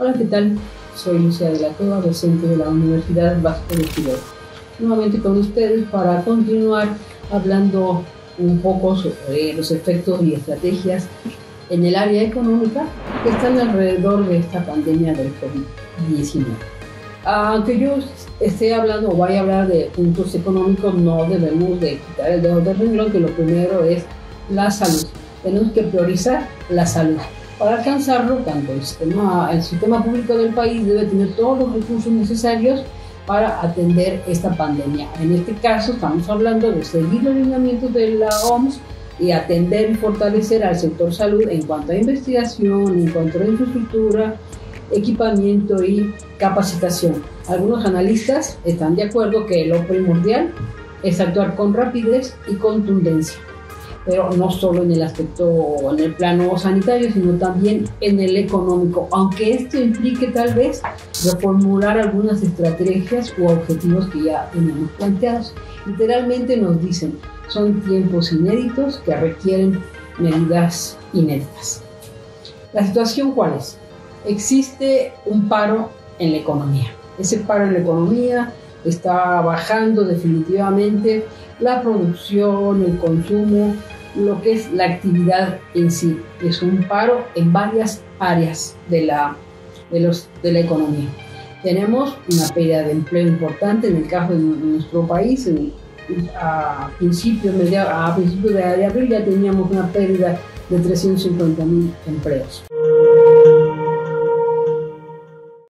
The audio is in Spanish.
Hola, ¿qué tal? Soy Lucía de la Cueva, docente de la Universidad Vasco de Chile. Nuevamente con ustedes para continuar hablando un poco sobre los efectos y estrategias en el área económica que están alrededor de esta pandemia del COVID-19. Aunque yo esté hablando o vaya a hablar de puntos económicos, no debemos de quitar el dedo del renglón, que lo primero es la salud. Tenemos que priorizar la salud. Para alcanzarlo, tanto el sistema, el sistema público del país debe tener todos los recursos necesarios para atender esta pandemia. En este caso estamos hablando de seguir los lineamientos de la OMS y atender y fortalecer al sector salud en cuanto a investigación, en cuanto a infraestructura, equipamiento y capacitación. Algunos analistas están de acuerdo que lo primordial es actuar con rapidez y contundencia pero no solo en el aspecto, en el plano sanitario, sino también en el económico, aunque esto implique tal vez reformular algunas estrategias u objetivos que ya teníamos planteados. Literalmente nos dicen, son tiempos inéditos que requieren medidas inéditas. La situación cuál es? Existe un paro en la economía. Ese paro en la economía está bajando definitivamente la producción, el consumo, lo que es la actividad en sí. Es un paro en varias áreas de la, de los, de la economía. Tenemos una pérdida de empleo importante en el caso de nuestro país. a principios, a principios de abril ya teníamos una pérdida de 350 mil empleos.